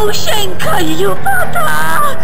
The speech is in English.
Shausheng Kalupata!